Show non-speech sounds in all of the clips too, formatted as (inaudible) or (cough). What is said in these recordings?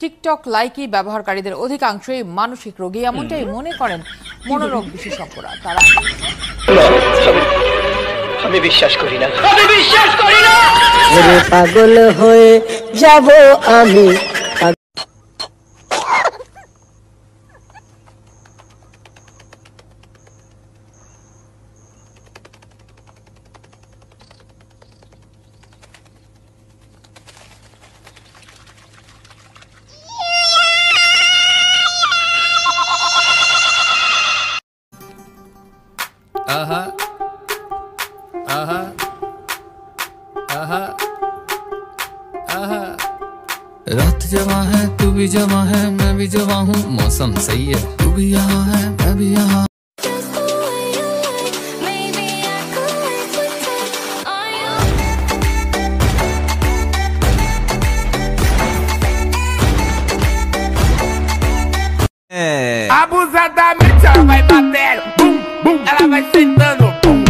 TikTok Likee ব্যবহারকারীদের অধিকাংশই মানসিক রোগী এমনটাই মনে করেন মনোরোগ বিশেষজ্ঞরা। তারা আমি বিশ্বাস করি না। আমি বিশ্বাস করি না! পাগল হয়ে যাব আমি। तू जमा है मैं भी जमा हूँ मौसम सही है तू भी यहाँ है मैं भी यहाँ you. Abusadamente ela vai batendo, bum, bum, ela vai sentando, bum,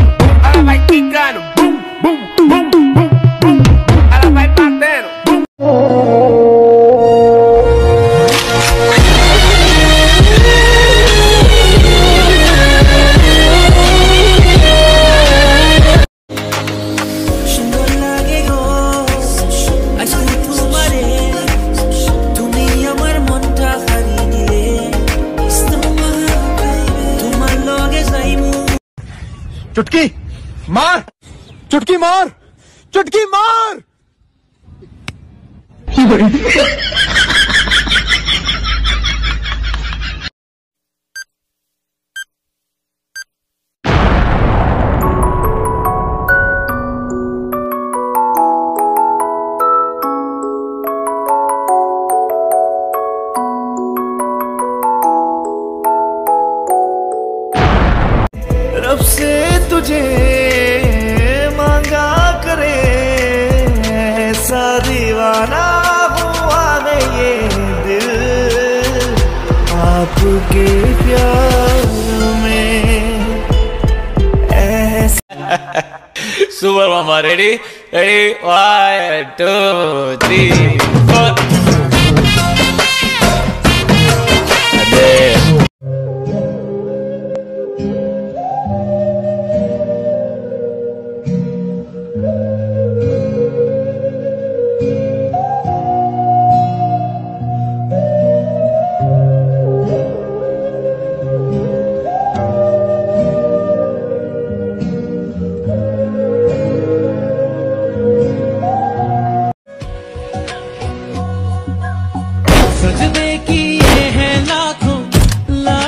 चुटकी मार चुटकी मार चुटकी मार। (laughs) तुझे मांगा करे ऐसा दीवाना हुआ मैं ये दिल। आपके प्यार में ऐसा सुपर मामा ready ready one two three four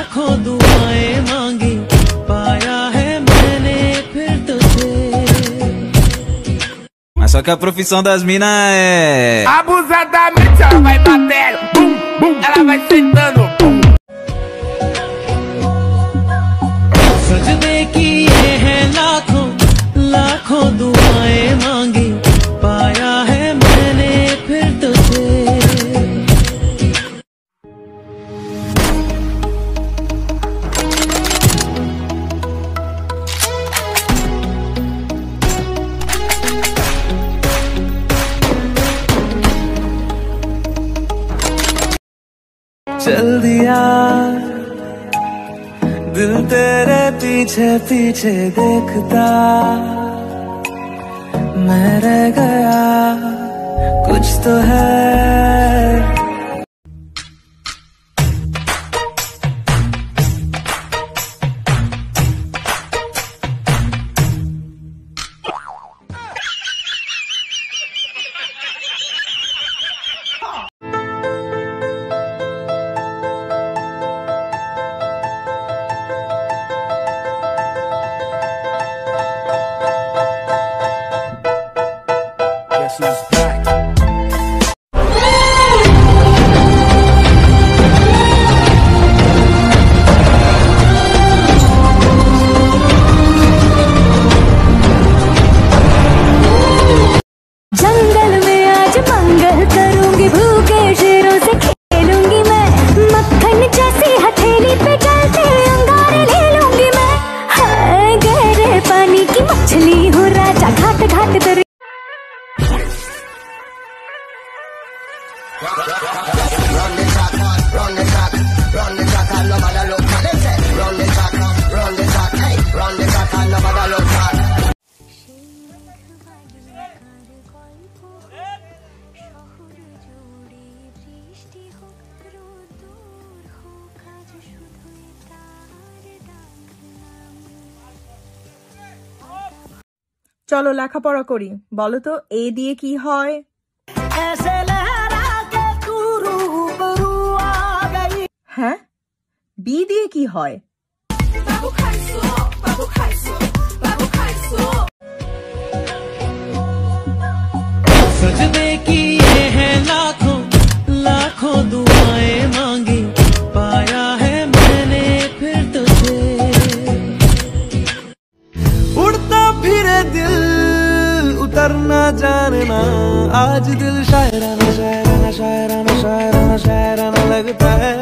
लाखों दुआएं मांगी पाया है मैंने फिर तुझे Mas só que a profissão das minas é. Abusadamente ela vai batendo, bum, bum, ela vai sentando, दिल तेरे पीछे पीछे देखता। मैं रह गया कुछ तो है। চলো লেখাপড়া করি। বলো তো এ দিয়ে কি হয়? হ্যাঁ? বি দিয়ে কি হয়? फिरे दिल उतरना जानना। आज दिल शायराना शायराना शायराना शायराना शायराना लगता है।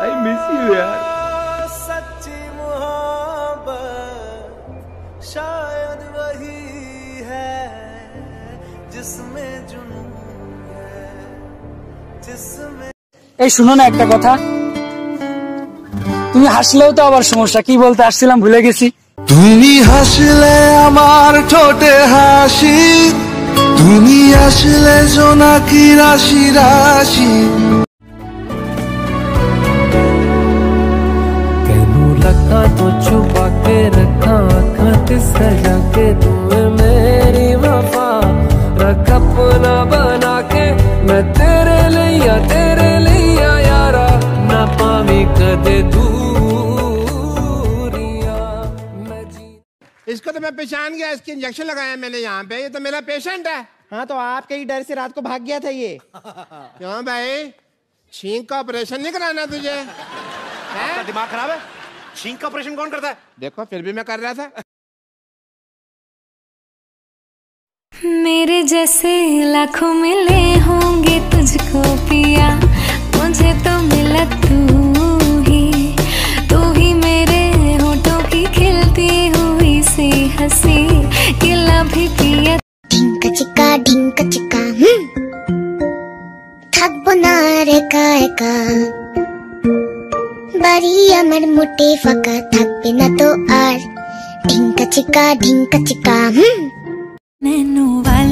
आई मिस यू यार सच्ची शायद वही है जिसमें जुनून है जिसमें এই শুনো না একটা কথা তুমি হাসলেও তো আবার সমস্যা কি বলতে আসছিলাম ভুলে গেছি তুমি হাসলে আমার ঠোঁটে হাসি তুমি আসলে জোনাকি রাশি রাশি কেন रखा तो छुपा के रखा खत सजा के मेरी वफा रख अपना बना के मैं तेरे लिया तेरे लिया यारा ना पावी कदे दूरिया। इसको तो मैं पहचान गया इसके इंजेक्शन लगाया मैंने यहाँ पे। ये तो मेरा पेशेंट है। हाँ तो आपके ही डर से रात को भाग गया था ये। (laughs) क्यों भाई? छींक का ऑपरेशन नहीं कराना तुझे? दिमाग खराब है? छींक का ऑपरेशन कौन करता है? देखो फिर भी मैं कर रहा था। मेरे जैसे लाखों मिले होंगे तुझको पिया मुझे तो मिला तू ही तू ही मेरे होठों की खिलती हुई सी हंसी किला भी पिया ঢিঙ্কা চিকা ঢিঙ্কা চিকা হুম থাকবো না আর একা একা বাড়ি আমার মোটে ফাঁকা থাকবে না তো আর ঢিঙ্কা চিকা ঢিঙ্কা চিকা হুম नैनो